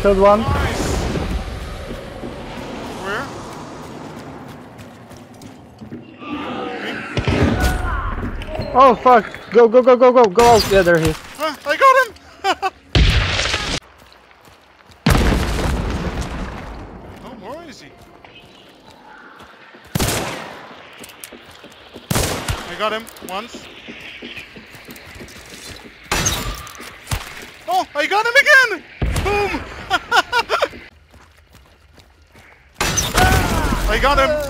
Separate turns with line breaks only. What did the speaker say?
Killed one.
Where?
Oh fuck! Go go go go go go out! Yeah, there he is.
I got him! oh, where is he? I got him once. Oh, I got him again! I got him!